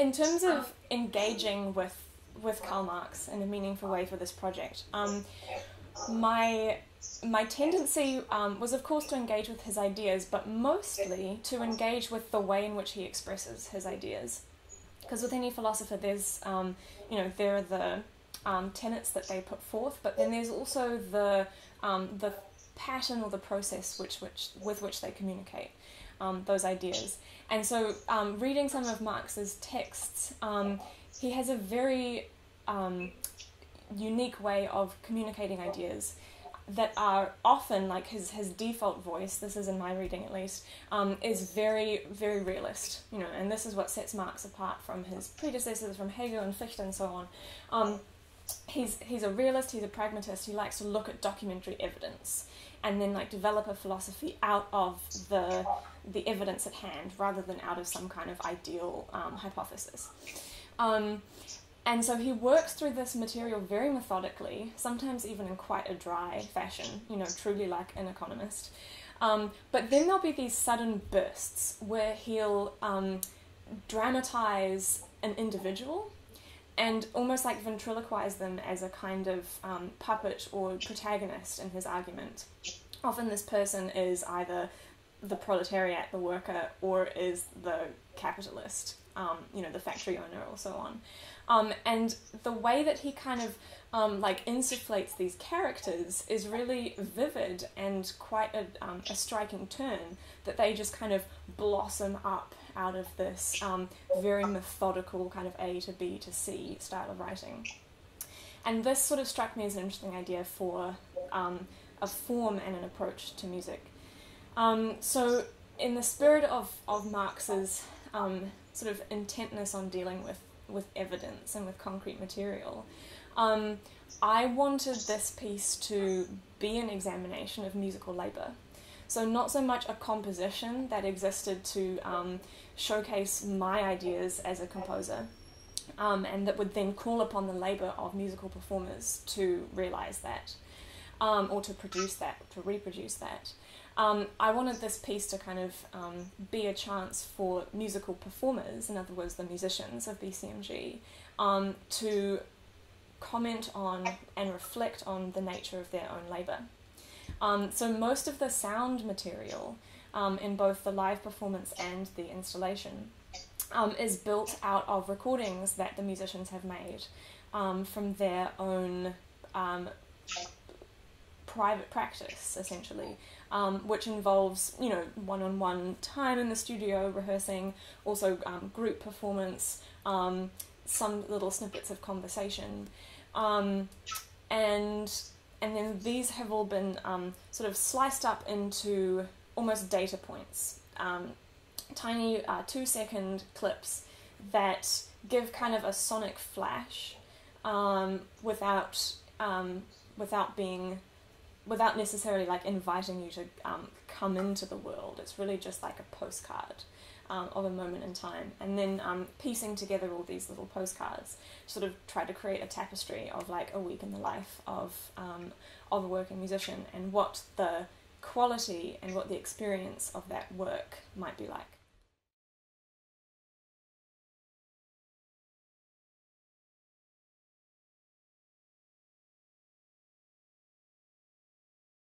in terms of engaging with with Karl Marx in a meaningful way for this project, um, my my tendency um, was, of course, to engage with his ideas, but mostly to engage with the way in which he expresses his ideas. Because with any philosopher, there's, um, you know, there are the um, tenets that they put forth, but then there's also the um, the pattern or the process which, which with which they communicate um, those ideas. And so, um, reading some of Marx's texts, he has a very unique way of communicating ideas that are often like his his default voice. This is in my reading at least. Um, is very very realist, you know, and this is what sets Marx apart from his predecessors, from Hegel and Fichte and so on. Um, he's he's a realist. He's a pragmatist. He likes to look at documentary evidence and then like develop a philosophy out of the the evidence at hand rather than out of some kind of ideal um, hypothesis. Um, and so he works through this material very methodically, sometimes even in quite a dry fashion, you know, truly like an economist. Um, but then there'll be these sudden bursts where he'll um, dramatize an individual and almost like ventriloquize them as a kind of um, puppet or protagonist in his argument. Often, this person is either the proletariat, the worker, or is the capitalist, um, you know, the factory owner, or so on. Um, and the way that he kind of um, like insufflates these characters is really vivid and quite a, um, a, striking turn that they just kind of blossom up out of this um, very methodical kind of A to B to C style of writing. And this sort of struck me as an interesting idea for um, a form and an approach to music. Um, so, in the spirit of, of Marx's sort of intentness on dealing with with evidence and with concrete material. Um, I wanted this piece to be an examination of musical labour. So, not so much a composition that existed to um, showcase my ideas as a composer, um, and that would then call upon the labour of musical performers to realise that, um, or to produce that, to reproduce that. Um, I wanted this piece to kind of um, be a chance for musical performers, in other words, the musicians of BCMG, um, to comment on and reflect on the nature of their own labour. Um, so, most of the sound material um, in both the live performance and the installation um, is built out of recordings that the musicians have made from their own private practice, essentially um, which involves you know one-on-one time in the studio rehearsing, also um, group performance, um, some little snippets of conversation, um, and and then these have all been um, sort of sliced up into almost data points, um, tiny uh, two-second clips that give kind of a sonic flash without without being without necessarily like inviting you to um, come into the world. It's really just like a postcard um, of a moment in time, and then um, piecing together all these little postcards, sort of try to create a tapestry of like a week in the life of um, of a working musician and what the quality and what the experience of that work might be like.